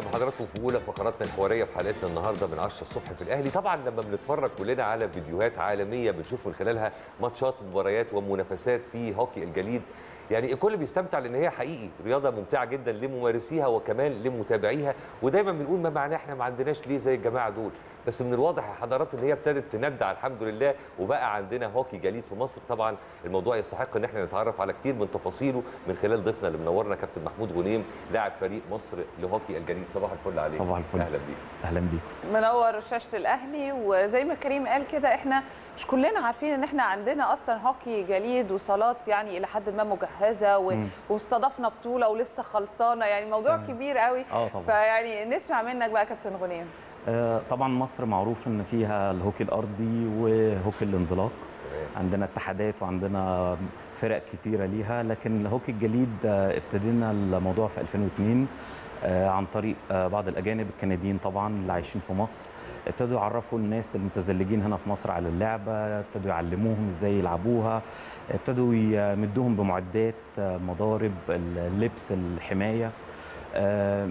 بحضراتكم في أولى فقراتنا الحوارية في حلقتنا النهارده من 10 الصبح في الأهلي. طبعا لما بنتفرج كلنا على فيديوهات عالمية بنشوف من خلالها ماتشات ومباريات ومنافسات في هوكي الجليد. يعني الكل بيستمتع لأن هي حقيقي. رياضة ممتعة جدا لممارسيها وكمان لمتابعيها. ودايما بنقول ما معناه إحنا ما عندناش ليه زي الجماعة دول؟ بس من الواضح يا حضرات إن هي ابتدت تندع الحمد لله وبقى عندنا هوكي جليد في مصر. طبعا الموضوع يستحق إن إحنا نتعرف على كتير من تفاصيله من خلال ضيفنا اللي منورنا كابتن محمود غنيم لاعب فريق مصر لهوكي الجليد. صباح الفل عليك. صباح الفل. أهلا بيك. أهلا بيك. منور شاشة الأهلي وزي ما كريم قال كده إحنا مش كلنا عارفين إن إحنا عندنا أصلا هوكي جليد وصالات يعني إلى حد ما مجهزة و... واستضفنا بطولة ولسه خلصانة. يعني الموضوع. كبير قوي. آه طبعا. فيعني نسمع منك بقى كابتن غنيم. آه طبعا مصر معروف إن فيها الهوكي الأرضي وهوكي الانزلاق. عندنا اتحادات وعندنا فرق كتيرة ليها لكن الهوكي الجليد آه، ابتدينا الموضوع في 2002 آه، عن طريق آه، بعض الأجانب الكنديين طبعا اللي عايشين في مصر. ابتدوا يعرفوا الناس المتزلجين هنا في مصر على اللعبة ابتدوا يعلموهم إزاي يلعبوها ابتدوا يمدوهم بمعدات آه، مضارب اللبس الحماية. آه،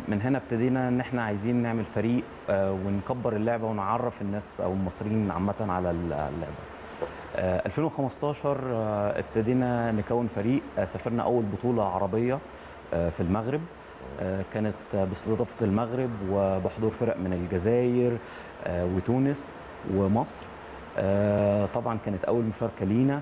من هنا ابتدينا إن إحنا عايزين نعمل فريق آه، ونكبر اللعبة ونعرف الناس أو المصريين عامة على اللعبة. آه، 2015 آه، ابتدينا نكون فريق آه، سافرنا أول بطولة عربية آه، في المغرب. آه، كانت آه، باستضافة المغرب وبحضور فرق من الجزائر آه، وتونس ومصر. آه، طبعا كانت أول مشاركة لينا. آه،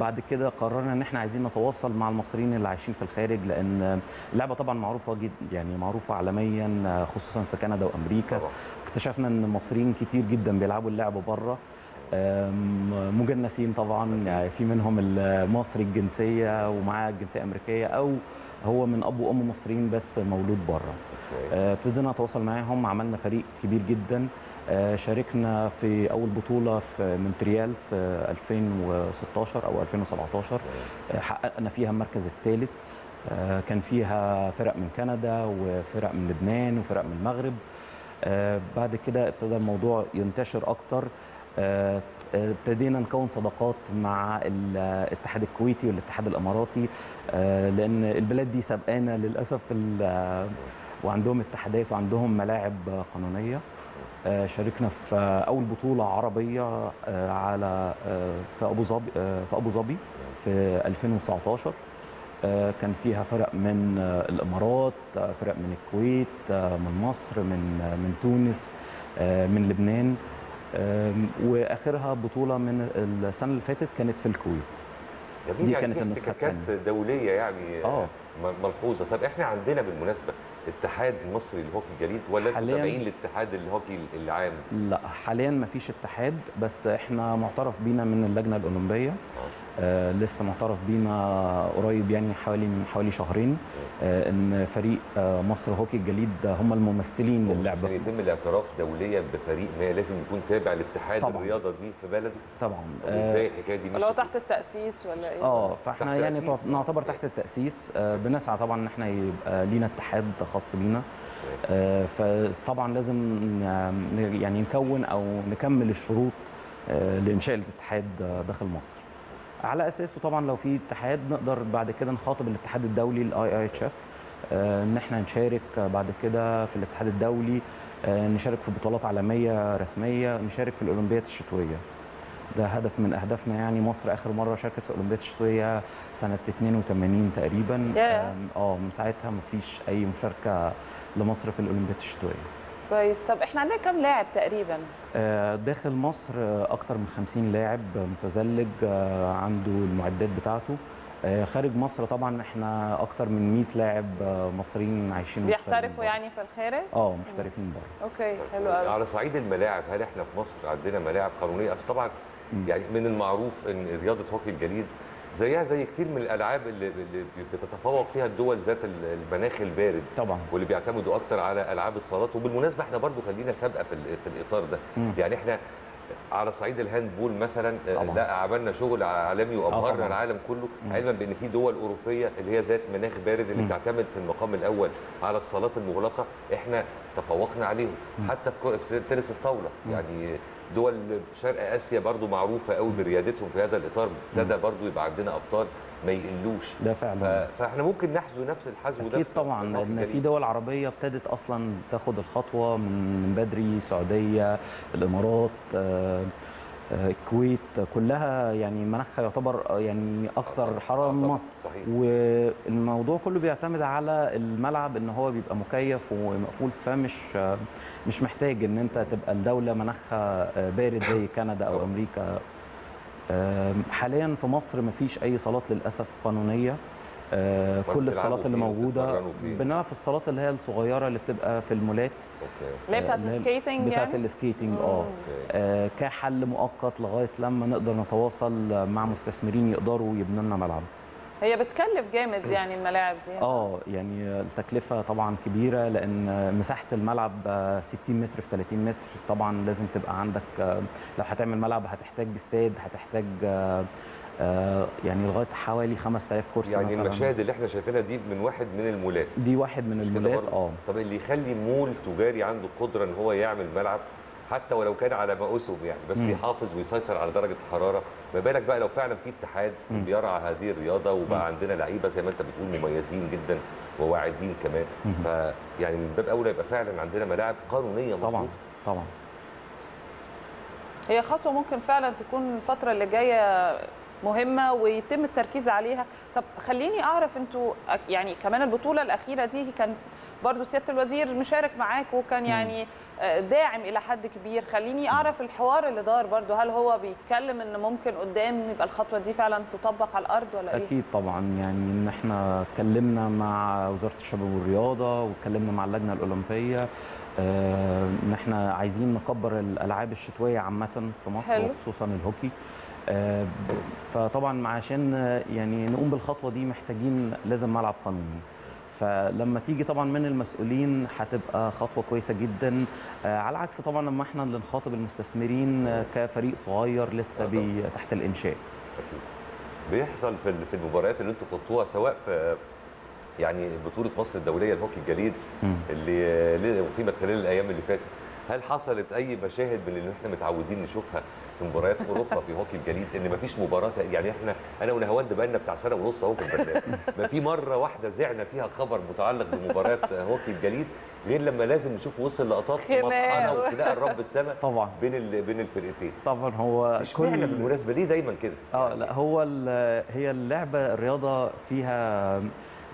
بعد كده قررنا إن إحنا عايزين نتواصل مع المصريين اللي عايشين في الخارج لأن اللعبة طبعا معروفة جدا يعني معروفة عالميا آه، خصوصا في كندا وأمريكا. طبعا. اكتشفنا إن المصريين كتير جدا بيلعبوا اللعبة بره مجنسين طبعا يعني في منهم المصري الجنسية ومعاه الجنسية الامريكيه أو هو من أب وأم مصريين بس مولود بره آه، ابتدينا نتواصل معاهم عملنا فريق كبير جدا. آه، شاركنا في أول بطولة في مونتريال في 2016 أو 2017 آه، حققنا فيها المركز الثالث. كان فيها فرق من كندا وفرق من لبنان وفرق من المغرب. آه، بعد كده ابتدى الموضوع ينتشر أكتر. آه، آه، ابتدينا نكون صداقات مع الاتحاد الكويتي والاتحاد الإماراتي. آه، لأن البلاد دي سبقانا للأسف آه، وعندهم اتحادات وعندهم ملاعب آه، قانونية. آه، شاركنا في آه، أول بطولة عربية آه، على آه، في أبو ظبي آه، في أبو ظبي في 2019 آه، كان فيها فرق من آه، الإمارات آه، فرق من الكويت آه، من مصر من آه، من تونس آه، من لبنان وآخرها بطولة من السنة اللي فاتت كانت في الكويت دي يعني كانت احتكاكات التانية. دولية يعني آه. ملحوظة طب إحنا عندنا بالمناسبة اتحاد مصري للهوكي الجليد ولا تابعين لاتحاد الهوكي العام؟ لا حاليا ما فيش اتحاد بس إحنا معترف بينا من اللجنة الأولمبية. آه لسه معترف بينا قريب يعني حوالي من حوالي شهرين آه إن فريق آه مصر هوكي الجليد هم الممثلين للعبة في يتم. الاعتراف دوليا بفريق ما لازم يكون تابع لاتحاد. الرياضة دي في بلده طبعا طب إزاي الحكاية دي اللي هو مشيت؟ تحت التأسيس ولا إيه آه فإحنا يعني تأسيس. نعتبر تحت التأسيس بنسعى طبعا إن إحنا يبقى لينا اتحاد خاص بينا فطبعا لازم يعني نكون أو نكمل الشروط لإنشاء الاتحاد داخل مصر على اساسه طبعا لو في اتحاد نقدر بعد كده نخاطب الاتحاد الدولي ال IIHF إن إحنا نشارك آه، بعد كده في الاتحاد الدولي آه، نشارك في بطولات عالمية رسمية نشارك في الاولمبياد الشتوية. ده هدف من أهدافنا يعني. مصر آخر مرة شاركت في الاولمبياد الشتوية سنة 82 تقريبا. آم، آه من ساعتها ما فيش أي مشاركة لمصر في الاولمبياد الشتوية. كويس. طب إحنا عندنا كام لاعب تقريبا؟ آه، داخل مصر آه، أكتر من 50 لاعب متزلج آه، عنده المعدات بتاعته. خارج مصر طبعا إحنا أكتر من 100 لاعب مصريين عايشين بيحترفوا بره. يعني في الخارج؟ آه محترفين بره. okay حلو قوي على صعيد الملاعب هل إحنا في مصر عندنا ملاعب قانونية؟ أصل طبعا. يعني من المعروف إن رياضة هوكي الجليد زيها زي كتير من الألعاب اللي اللي بتتفوق فيها الدول ذات المناخ البارد طبعا واللي بيعتمدوا أكتر على ألعاب الصالات وبالمناسبة إحنا برضو خلينا سابقة في, في الإطار ده مم. يعني إحنا على صعيد ال handball مثلا آه، طبعاً. لا عملنا شغل عالمي وأبهرنا طبعاً. العالم كله مم. علما بإن في دول أوروبية اللي هي ذات مناخ بارد اللي. بتعتمد في المقام الأول على الصالات المغلقة إحنا تفوقنا عليهم مم. حتى في تنس الطاولة مم. يعني دول شرق آسيا برضو معروفة قوي بريادتهم في هذا الإطار ابتدى برضو يبقى عندنا أبطال ما يقلوش. ده ف... فعلا فإحنا ممكن نحذو نفس الحذو ده أكيد طبعا لأن في. دول عربية ابتدت أصلا تاخد الخطوة من بدري السعودية الإمارات آه، الكويت كلها يعني مناخها يعتبر يعني أكتر حراره من مصر. والموضوع كله بيعتمد على الملعب إن هو بيبقى مكيف ومقفول فمش مش محتاج إن أنت تبقى الدولة مناخها بارد زي كندا أو. أمريكا. حاليا في مصر مفيش أي صالات للأسف قانونية. آه، كل الصالات اللي؟ موجودة؟ بنلعب في الصالات اللي هي الصغيرة اللي بتبقى في المولات. okay. اللي هي بتاعت هي ال skating بتاعت يعني؟ ال skating مم. آه. okay. آه، كحل مؤقت لغاية لما نقدر نتواصل مع مستثمرين يقدروا يبنوا لنا ملعب. هي بتكلف جامد يعني الملاعب دي. آه يعني التكلفة طبعا كبيرة لأن مساحة الملعب آه، 60 متر في 30 متر. طبعا لازم تبقى عندك آه، لو هتعمل ملعب هتحتاج استاد هتحتاج آه، آه، يعني لغاية حوالي 5000 كرسي يعني مثلا المشاهد اللي إحنا شايفينها دي من واحد من المولات دي واحد من المولات؟ آه طب اللي يخلي مول تجاري عنده قدرة إن هو يعمل ملعب حتى ولو كان على ما اسهم يعني بس مم. يحافظ ويسيطر على درجة الحرارة ما بالك بقى لو فعلا في اتحاد مم. بيرعى هذه الرياضة وبقى مم. عندنا لعيبة زي ما أنت بتقول مميزين جدا وواعدين كمان. فيعني من باب أولى يبقى فعلا عندنا ملاعب قانونية طبعا مظبوطة. طبعا هي خطوة ممكن فعلا تكون الفترة اللي جاية مهمة ويتم التركيز عليها. طب خليني أعرف أنتوا يعني كمان البطولة الأخيرة دي كان برضو سيادة الوزير مشارك معاك وكان يعني آه، داعم إلى حد كبير. خليني أعرف الحوار اللي دار برضو هل هو بيتكلم إن ممكن قدام يبقى الخطوة دي فعلا تطبق على الأرض ولا إيه؟ أكيد طبعا يعني إن إحنا اتكلمنا مع وزارة الشباب والرياضة واتكلمنا مع اللجنة الأولمبية آه، إن إحنا عايزين نكبر الألعاب الشتوية عامة في مصر حلو. وخصوصا الهوكي. فطبعا عشان آه، يعني نقوم بالخطوة دي محتاجين لازم ملعب قانوني. فلما تيجي طبعا من المسؤولين هتبقى خطوة كويسة جدا. آه، على عكس طبعا لما إحنا اللي نخاطب المستثمرين آه، كفريق صغير لسه آه، تحت الإنشاء. بيحصل في في المباريات اللي أنتوا خضتوها سواء في يعني بطولة مصر الدولية الهوكي الجليد. اللي اللي اقيمت خلال الأيام اللي فاتت. هل حصلت أي مشاهد من اللي إحنا متعودين نشوفها في مباريات أوروبا في هوكي الجليد؟ إن مفيش مباراة يعني إحنا أنا ونهاوند بقالنا بتاع سنة ونص أهو في البرنامج. ما في مرة واحدة زعنا فيها خبر متعلق بمباراه هوكي الجليد غير لما لازم نشوف وصل لقطات. مطحنة وخناقة لرب السما طبعا. بين ال- بين الفرقتين. طبعا هو اشمعنى بالمناسبة ليه دايما كده؟ آه لا هو ال- هي اللعبة الرياضة فيها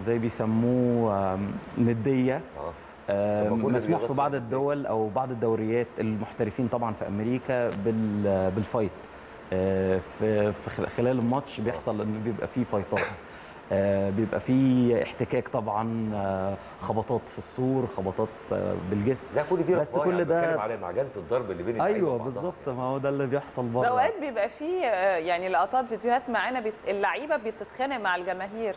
زي بيسموه ندية. آه. كل مسموح في بعض. الدول أو بعض الدوريات المحترفين طبعا في أمريكا بال- بالفايت آه، في في خل- خلال الماتش بيحصل إن بيبقى فيه فايتات بيبقى فيه احتكاك طبعا آه، خبطات في السور خبطات آه، بالجسم. لا كل دي بس كل أنا ده- بتكلم على معجنة الضرب اللي بين أيوه. بالظبط. ما هو ده اللي بيحصل ده بره. اوقات بيبقى فيه آه، يعني لقطات فيديوهات معانا بت... اللعيبة بتتخانق مع الجماهير.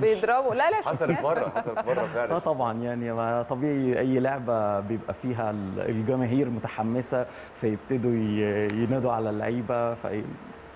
بيضربوا. لا لا حصلت. مره حصلت مره آه فعلا طبعا. يعني ما طبيعي أي لعبة بيبقى فيها ال- الجماهير متحمسة فيبتدوا ينادوا على اللعيبة في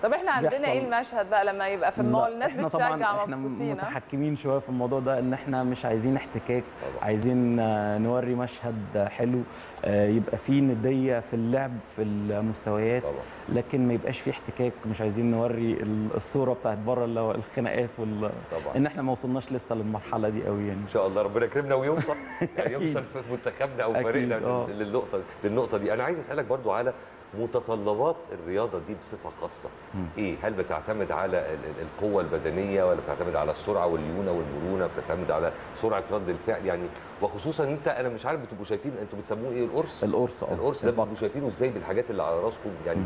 طب إحنا عندنا بيحصل- إيه المشهد بقى لما يبقى في المول الناس إحنا بتشجع طبعا إحنا مبسوطين ها؟ متحكمين شوية في الموضوع ده إن إحنا مش عايزين احتكاك طبعا. عايزين آه، نوري مشهد حلو آه، يبقى فيه ندية في اللعب في المستويات طبعا لكن ما يبقاش فيه احتكاك مش عايزين نوري ال- الصورة بتاعت بره اللي هو الخناقات وال... طبعا إن إحنا ما وصلناش لسه للمرحلة دي قوي يعني إن شاء الله ربنا يكرمنا ويوصل يعني. يوصل في منتخبنا أو فريقنا. لل- للنقطة للنقطة دي أنا عايز أسألك برضو على متطلبات الرياضة دي بصفة خاصة. مم. إيه؟ هل بتعتمد على ال- ال- القوة البدنية ولا بتعتمد على السرعة والليونة والمرونة؟ بتعتمد على سرعة رد الفعل؟ يعني وخصوصا أنت أنا مش عارف بتبقوا شايفين أنتوا بتسموه إيه؟ القرص؟ القرص آه. القرص ده. بتبقوا شايفينه إزاي بالحاجات اللي على راسكم؟ يعني مم.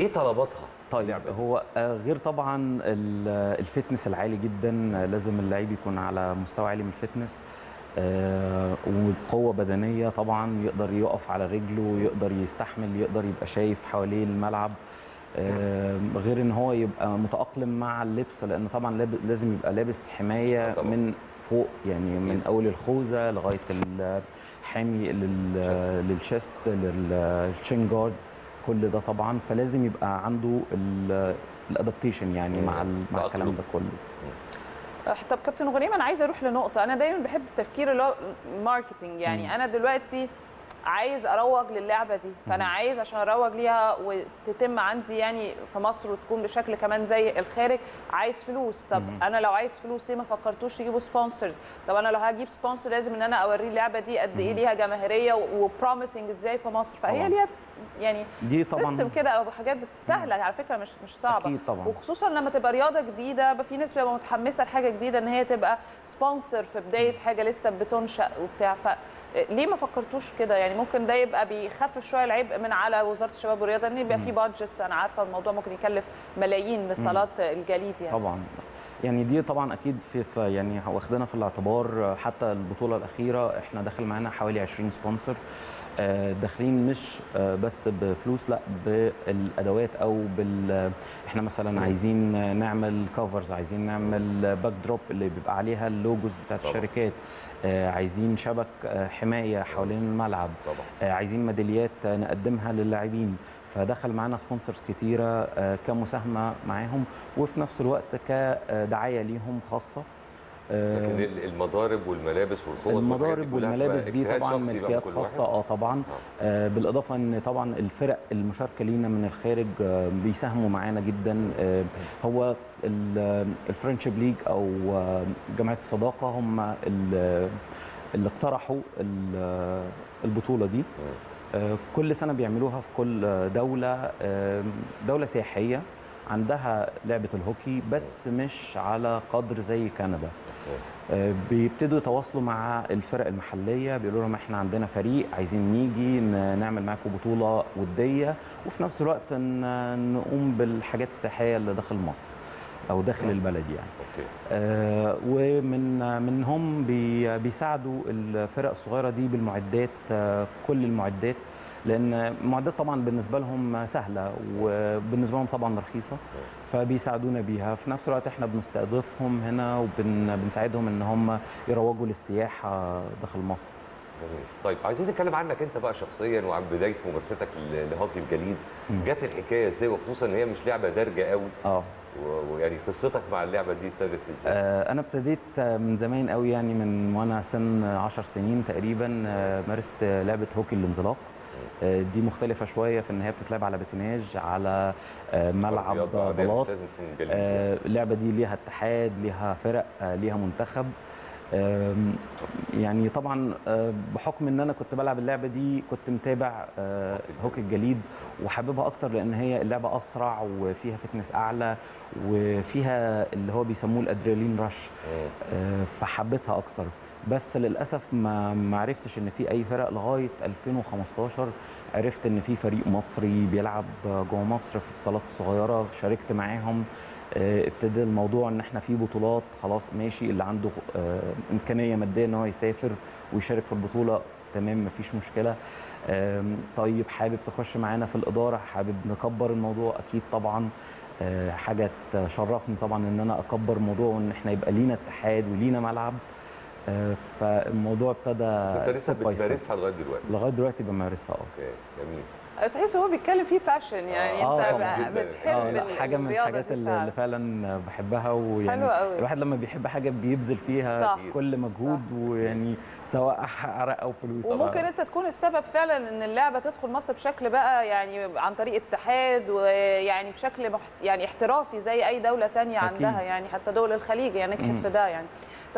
إيه طلباتها؟ طيب؟ هو آه، غير طبعا ال- ال fitness العالي جدا آه، لازم اللعيب يكون على مستوى عالي من ال fitness. آه، وقوة بدنية طبعا يقدر يقف على رجله يقدر يستحمل يقدر يبقى شايف حواليه الملعب آه، غير إن هو يبقى متأقلم مع اللبس لأن طبعا لازم يبقى لابس حماية آه، طبعاً. من فوق يعني من. أول الخوذة لغاية الحامي لل- لل chest لل shin guard كل ده طبعا فلازم يبقى عنده ال adaptation يعني. مع مع الكلام. ده كله طب كابتن غنيم أنا عايزة أروح لنقطة. أنا دايما بحب التفكير اللي هو marketing يعني مم. أنا دلوقتي عايز أروج للعبة دي. فأنا عايز عشان أروج ليها وتتم عندي يعني في مصر وتكون بشكل كمان زي الخارج عايز فلوس. طب أنا لو عايز فلوس ليه ما فكرتوش تجيبوا sponsors طب أنا لو هجيب sponsor لازم إن أنا أوريه اللعبة دي قد إيه ليها جماهيرية و promising إزاي في مصر؟ فهي. ليها يعني دي طبعا system كده أو حاجات سهلة على فكرة مش مش صعبة. أكيد طبعاً. وخصوصا لما تبقى رياضة جديدة في ناس بتبقى متحمسة لحاجة جديدة إن هي تبقى sponsor في بداية حاجة لسه بتنشا وبتاع. ف ليه ما فكرتوش كده؟ يعني ممكن ده يبقى بيخفف شوية العبء من على وزارة الشباب والرياضة إن يبقى في budgets أنا عارفة الموضوع ممكن يكلف ملايين لصالات الجليد يعني. طبعا. يعني دي طبعا أكيد في, في يعني واخدنا في الاعتبار حتى البطولة الأخيرة إحنا داخل معانا حوالي 20 sponsor آه، داخلين مش آه، بس بفلوس لأ بالأدوات أو بال إحنا مثلا عايزين نعمل covers عايزين نعمل backdrop اللي بيبقى عليها ال logos بتاعت. الشركات آه، عايزين شبك حماية حوالين الملعب طبعا. عايزين ميداليات نقدمها للاعبين. فدخل معانا sponsors كتيرة آه، كمساهمة معاهم وفي نفس الوقت كدعاية ليهم خاصة. آه، لكن ال- المضارب والملابس دي المضارب والملابس دي طبعا ملكيات خاصة؟ آه طبعا. آه بالإضافة إن طبعا الفرق المشاركة لينا من الخارج آه بيساهموا معانا جدا. آه هو ال- ال Friendship League أو آه جمعية الصداقة هم ال- اللي اقترحوا ال- البطولة دي. آه، كل سنة بيعملوها في كل آه، دولة آه، دولة سياحية. عندها لعبة الهوكي بس مش على قدر زي كندا. آه، بيبتدوا يتواصلوا مع الفرق المحلية بيقولوا لهم إحنا عندنا فريق عايزين نيجي نعمل معاكم بطولة ودية وفي نفس الوقت نقوم بالحاجات السياحية اللي داخل مصر. أو داخل البلد يعني. okay. آه، ومن منهم بي- بيساعدوا الفرق الصغيرة دي بالمعدات آه، كل المعدات لأن المعدات طبعا بالنسبة لهم سهلة وبالنسبة لهم طبعا رخيصة فبيساعدونا بيها. في نفس الوقت إحنا بنستضيفهم هنا وبنساعدهم إن هم يروجوا للسياحة داخل مصر. جميل. طيب عايزين نتكلم عنك أنت بقى شخصيا وعن بداية ممارستك لهوكي الجليد. جت الحكاية إزاي وخصوصا إن هي مش لعبة دارجة قوي آه. ويعني قصتك مع اللعبة دي ابتدت إزاي؟ آه، أنا ابتديت من زمان قوي يعني من وأنا سن 10 سنين تقريبا آه، مارست لعبة هوكي الانزلاق. آه، دي مختلفة شوية في إن هي بتتلعب على باتيناج على ملعب بلاط. اللعبة دي ليها اتحاد ليها فرق ليها منتخب. يعني طبعا آه، بحكم إن أنا كنت بلعب اللعبة دي كنت متابع آه، هوكي الجليد وحاببها أكتر لأن هي اللعبة أسرع وفيها fitness أعلى وفيها اللي هو بيسموه ال adrenaline rush. آه، فحبيتها أكتر. بس للأسف ما ما عرفتش إن في أي فرق لغاية 2015 عرفت إن في فريق مصري بيلعب جوه مصر في الصالات الصغيرة شاركت معاهم. ابتدى الموضوع ان إحنا في بطولات خلاص ماشي اللي عنده آه، امكانية مادية ان هو يسافر ويشارك في البطولة تمام مفيش مشكلة. طيب حابب تخش معانا في الإدارة؟ حابب نكبر الموضوع؟ أكيد طبعا. آه، حاجة تشرفني طبعا إن أنا أكبر الموضوع وإن إحنا يبقى لينا اتحاد ولينا ملعب. آه، فالموضوع ابتدى انت لسه. بتمارسها لغاية دلوقتي؟ لغاية دلوقتي بمارسها آه. okay جميل. تحس هو بيتكلم فيه passion يعني آه، أنت جداً. بتحب آه ال- حاجة من الحاجات اللي فعلاً. اللي فعلا بحبها ويعني قوي. الواحد لما بيحب حاجة بيبذل فيها صح. كل مجهود ويعني سواء عرق أو فلوس وممكن أنت تكون السبب فعلا إن اللعبة تدخل مصر بشكل بقى يعني عن طريق اتحاد ويعني بشكل. يعني احترافي زي أي دولة تانية أكيد. عندها يعني حتى دول الخليج يعني نجحت. في ده يعني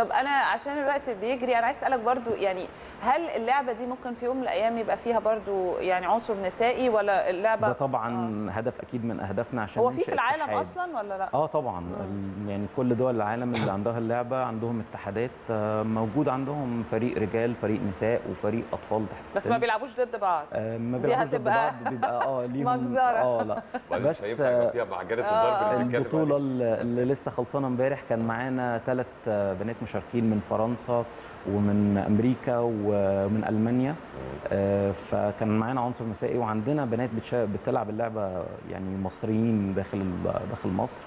طب أنا عشان الوقت بيجري أنا عايز أسألك برضو يعني هل اللعبة دي ممكن في يوم من الأيام يبقى فيها برضو يعني عنصر نسائي ولا اللعبة ده طبعا هدف أكيد من أهدافنا عشان هو في في العالم. أصلا ولا لأ آه طبعا ال- يعني كل دول العالم اللي عندها اللعبة عندهم اتحادات آه، موجود عندهم فريق رجال فريق نساء وفريق أطفال تحت السن بس ما بيلعبوش ضد بعض آه، ما بيلعبوش ضد بعض بيبقى آه ليهم مجزرة. آه لأ بس مش آه، فيها معجنة آه. الضرب عليها. اللي لسه خلصانة امبارح كان معانا ثلاث بنات مشاركين من فرنسا ومن أمريكا ومن ألمانيا. آه، فكان معانا عنصر نسائي وعندنا بنات بتلعب اللعبة يعني مصريين داخل داخل مصر.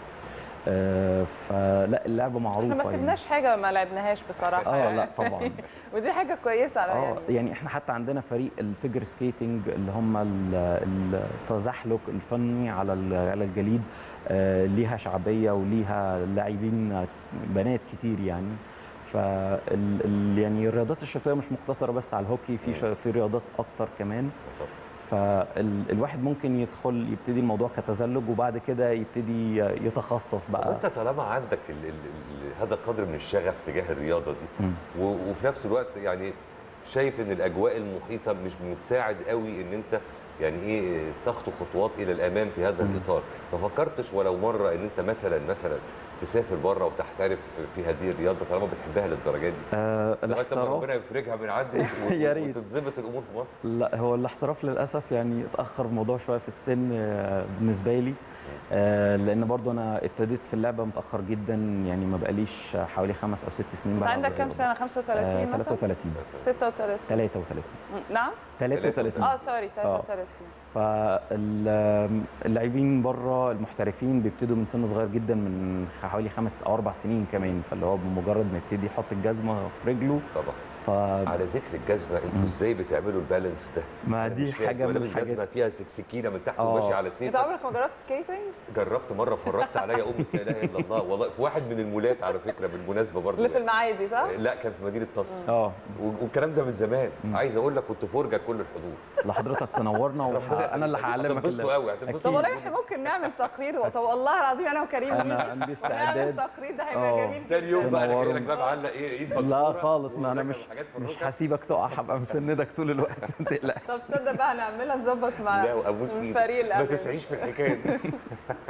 فلا اللعبة معروفة إحنا ما يعني. سيبناش حاجة ما لعبناش بصراحة آه يعني. لا طبعا. ودي حاجة كويسة على آه يعني. يعني إحنا حتى عندنا فريق ال figure skating اللي هم ال- التزحلق الفني على على الجليد آه، ليها شعبية وليها لاعبين بنات كتير يعني. فال ال- يعني الرياضات الشتويه مش مقتصرة بس على الهوكي في في رياضات أكتر كمان. فالواحد ممكن يدخل يبتدي الموضوع كتزلج وبعد كده يبتدي يتخصص بقى. انت طالما عندك ال ال ال هذا القدر من الشغف تجاه الرياضة دي وفي نفس الوقت يعني شايف إن الأجواء المحيطة مش بتساعد قوي إن أنت يعني إيه تخطو خطوات إلى الأمام في هذا. الإطار. ما فكرتش ولو مرة إن أنت مثلا مثلا تسافر بره وتحترف في هذه الرياضة طالما بتحبها للدرجة دي. آه الاحتراف ربنا يفرجها من عندك يا ريت. وتتظبط الأمور في مصر. لا هو الاحتراف للأسف يعني اتأخر الموضوع شوية في السن آه، بالنسبة لي. لأن برضو أنا ابتديت في اللعبة متأخر جدا يعني ما بقاليش حوالي خمس أو ست سنين أنت بلعب عندك كام. سنة؟ آه 35 مثلا؟ 33 36 33 م، نعم؟ 33 آه sorry 33 فاللاعبين بره المحترفين بيبتدوا من سن صغير جدا من حوالي خمس أو أربع سنين كمان. فاللي هو بمجرد ما يبتدي يحط الجزمة في رجله طبعا. ف على ذكر الجزمة أنتوا إزاي بتعملوا ال balance ده؟ ما أنا دي. حاجة من الحاجات- جزمه فيها سك- سكينه من تحت آه. وماشي على انت سيف عمرك ما جربت skating؟ جربت مرة فرجت عليا أمة لا إله إلا الله والله في واحد من المولات على فكرة بالمناسبة برضه اللي في المعادي صح؟ لا كان في مدينة نصر آه والكلام ده من زمان عايز أقول لك كنت فرجة كل الحضور لحضرتك تنورنا وح... أنا اللي هعلمك هتنبسطوا اللي- قوي هتنبسطوا طب والله. إحنا ممكن نعمل تقرير طب والله العظيم أنا وكريم أنا نيجي عندي نعمل استعداد. تقرير ده هيبقى آه. جميل تاني يوم بقى أنا جاي. لك بقى معلق إيه ايد لا خالص ما أنا مش حاجات في مش. هسيبك تقع هبقى مسندك طول الوقت. ما تقلقش. طب تصدق بقى هنعملها نظبط مع لا وأبوس من إيدك فريق ما. تسعيش في الحكاية دي.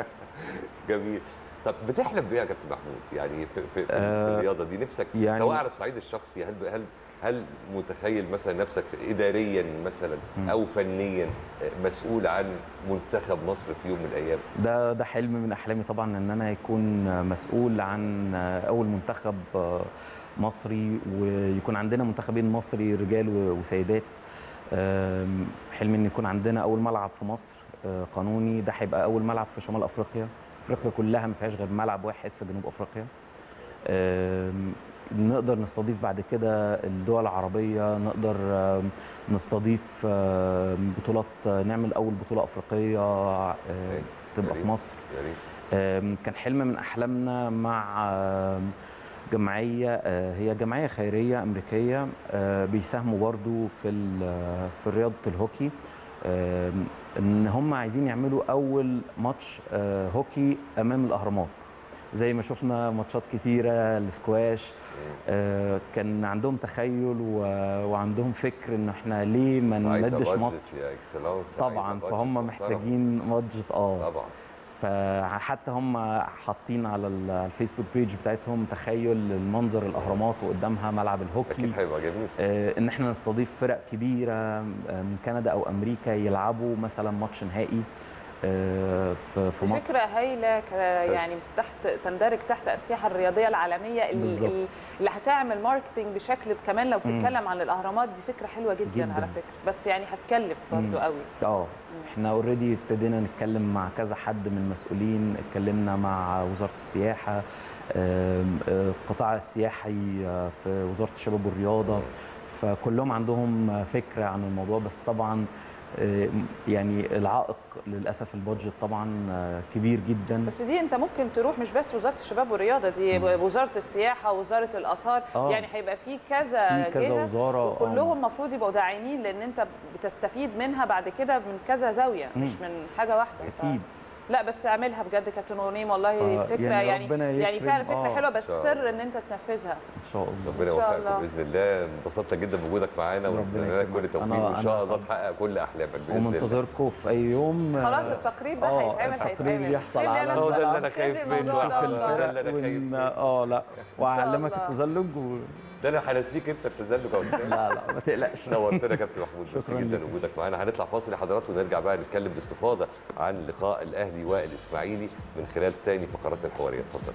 جميل. طب بتحلم بايه يا كابتن محمود؟ يعني في, في, في آه، الرياضة دي نفسك يعني- سواء على الصعيد الشخصي هل هل هل متخيل مثلا نفسك اداريا مثلا. أو فنيا مسؤول عن منتخب مصر في يوم من الأيام؟ ده ده حلم من أحلامي طبعا إن أنا يكون مسؤول عن أول منتخب مصري ويكون عندنا منتخبين مصري رجال وسيدات. أم، حلمي إن يكون عندنا أول ملعب في مصر قانوني. ده هيبقى أول ملعب في شمال أفريقيا. أفريقيا كلها ما فيهاش غير ملعب واحد في جنوب أفريقيا. نقدر نستضيف بعد كده الدول العربية نقدر نستضيف بطولات نعمل أول بطولة أفريقية أه، تبقى في. مصر. كان حلم من أحلامنا مع جمعية أه، هي جمعية خيرية أمريكية أه، بيساهموا برضو في في رياضة الهوكي. إن هم عايزين يعملوا أول ماتش هوكي أمام الأهرامات. زي ما شفنا ماتشات كتيرة السكواش آه، كان عندهم تخيل و- وعندهم فكر إن إحنا ليه ما نمدش مصر؟ excellence طبعا فهم. محتاجين budget آه. طبعا. فحتى هم حاطين على ال- ال Facebook page بتاعتهم تخيل المنظر الأهرامات وقدامها ملعب الهوكي. أكيد هيبقى جميل آه، إن إحنا نستضيف فرق كبيرة آه، من كندا أو أمريكا يلعبوا مثلا ماتش نهائي. في في مصر. فكرة هايلة يعني تحت تندرج تحت السياحة الرياضية العالمية ال- بالظبط. ال- اللي هتعمل marketing بشكل كمان لو. بتتكلم عن الأهرامات دي فكرة حلوة جدا, جداً. على فكرة. بس يعني هتكلف برضو. قوي. آه. إحنا اوريدي ابتدينا نتكلم مع كذا حد من المسؤولين اتكلمنا مع وزارة السياحة آم، آه، القطاع السياحي آه، في وزارة الشباب والرياضة. فكلهم عندهم فكرة عن الموضوع. بس طبعا آه، يعني العائق للأسف البادجت طبعا آه، كبير جدا بس دي أنت ممكن تروح مش بس وزارة الشباب والرياضة دي وزارة السياحة وزارة الآثار آه. يعني هيبقى في كذا في كذا جهة وزارة آه. وكلهم المفروض يبقوا داعمين لأن أنت بتستفيد منها بعد كده من كذا زاوية مش. من حاجة واحدة ف- أكيد لا بس اعملها بجد كابتن غنيم والله ف- فكرة يعني يعني ربنا يعني. فعلا فكرة آه. حلوة بس سر إن أنت تنفذها إن شاء الله ربنا إن شاء يوفقكم الله. بإذن الله انبسطت جدا بوجودك معانا ربنا ونتمنى لك كل يكرمك. توفيق أنا- وإن شاء الله. تحقق كل أحلامك بإذن الله ومنتظركم في أي يوم خلاص التقرير ده آه، هيتعمل التقرير هيتعمل يحصل على ده اللي لي خايف منه. ده. اللي أنا خايف. منه. آه لا وهعلمك الله. التزلج و... ده أنا هنسيك أنت التزلج لا لا ما تقلقش نورتنا يا كابتن محمود شكراً جدا لك. وجودك معانا هنطلع فاصل يا حضرات ونرجع بقى نتكلم باستفاضة عن لقاء الأهلي والاسماعيلي من خلال تاني فقراتنا الحوارية. اتفضل